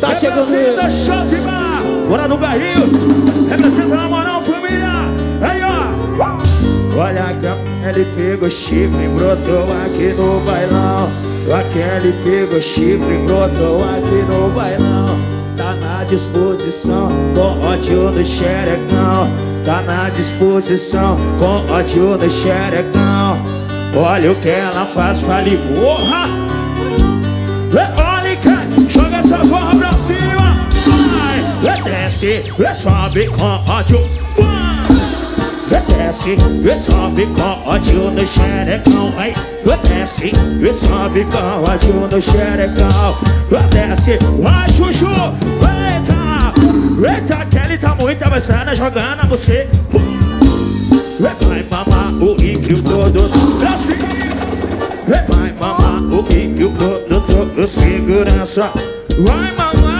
Tá chegando Representa Choque Bar. Bora no Barrios. Representa na moral, família. Aí, ó. Olha que a Kelly pegou chifre e brotou aqui no bailão. A Kelly pegou chifre e brotou aqui no bailão. Tá na disposição com ódio no xerecão. Tá na disposição com ódio no xerecão. Olha o que ela faz pra ali. Porra! Olha, desce, sobe com ódio. Vai, desce, sobe com ódio no xerecão. Vai, desce, sobe com ódio no xerecão. Vai, desce, vai, chuchu. Eita, eita, Kelly tá muito avançada jogando você. Vai mamar o rico todo pra cima. Vai mamar o rico o produtor segurança Vai mamar,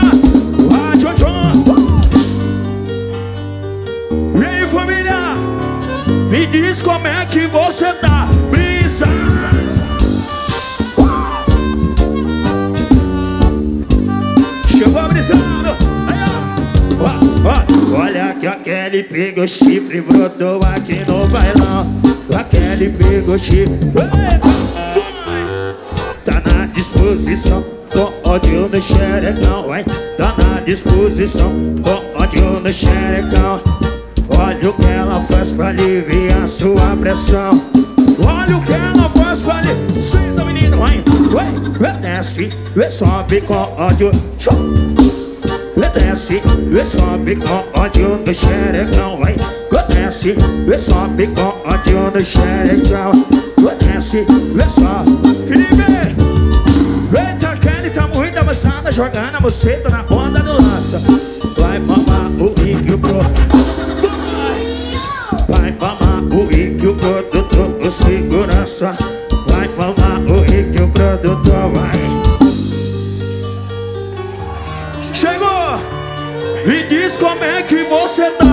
diz como é que você tá. Brisa. Chegou ó, ó. Olha que a Kelly pegou chifre brotou aqui no bailão. A Kelly pegou chifre Eita! Tá na disposição com ódio no xerecão vai. Tá na disposição com ódio no xerecão Olha o que ela faz pra aliviar sua pressão Olha o que ela faz pra aliviar Senta menino, vai, vai Desce, vai sobe com ódio. Vai desce, vai sobe com ódio no xerecão vai. Desce, vai sobe com ódio no xerecão desce, vai sobe Felipe! Eita, Kelly tá muito avançada Jogando a buceta na onda do lança Vai mamar o Rick pro segurança. Vai mamar o Rick o produtor vai. Chegou! Me diz como é que você tá